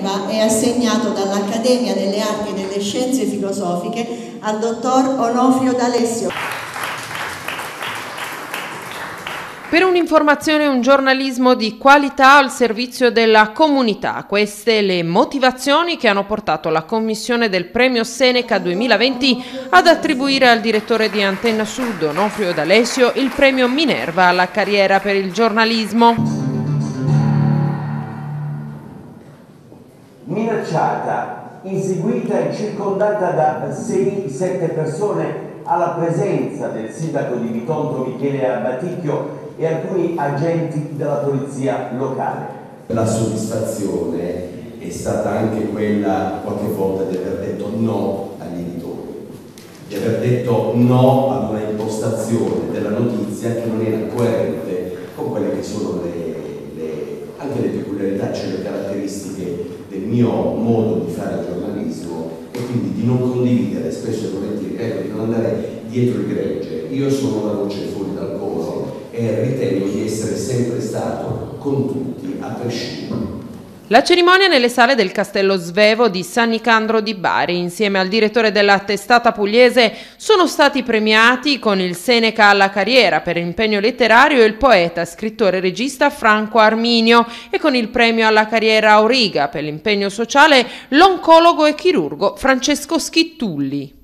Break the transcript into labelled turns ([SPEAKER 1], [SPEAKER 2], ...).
[SPEAKER 1] Minerva è assegnato dall'Accademia delle Arti e delle Scienze Filosofiche al dottor Onofrio D'Alessio.
[SPEAKER 2] Per un'informazione e un giornalismo di qualità al servizio della comunità, queste le motivazioni che hanno portato la commissione del premio Seneca 2020 ad attribuire al direttore di Antenna Sud, Onofrio D'Alessio, il premio Minerva alla carriera per il giornalismo.
[SPEAKER 3] Minacciata, inseguita e circondata da 6-7 persone alla presenza del sindaco di Bitonto Michele Abbaticchio e alcuni agenti della polizia locale.
[SPEAKER 4] La soddisfazione è stata anche quella qualche volta di aver detto no agli editori, di aver detto no ad una impostazione della notizia che non era coerente con quelle che sono le, le, anche le peculiarità, cioè le caratteristiche del mio modo di fare giornalismo e quindi di non condividere spesso e volentieri, ecco, di non andare dietro il gregge. Io sono una voce fuori dal coro e ritengo di essere sempre stato con tutti a prescindere.
[SPEAKER 2] La cerimonia nelle sale del Castello Svevo di San Nicandro di Bari, insieme al direttore della testata pugliese, sono stati premiati con il Seneca alla carriera per impegno letterario il poeta, scrittore e regista Franco Arminio e con il premio alla carriera Auriga per l'impegno sociale l'oncologo e chirurgo Francesco Schittulli.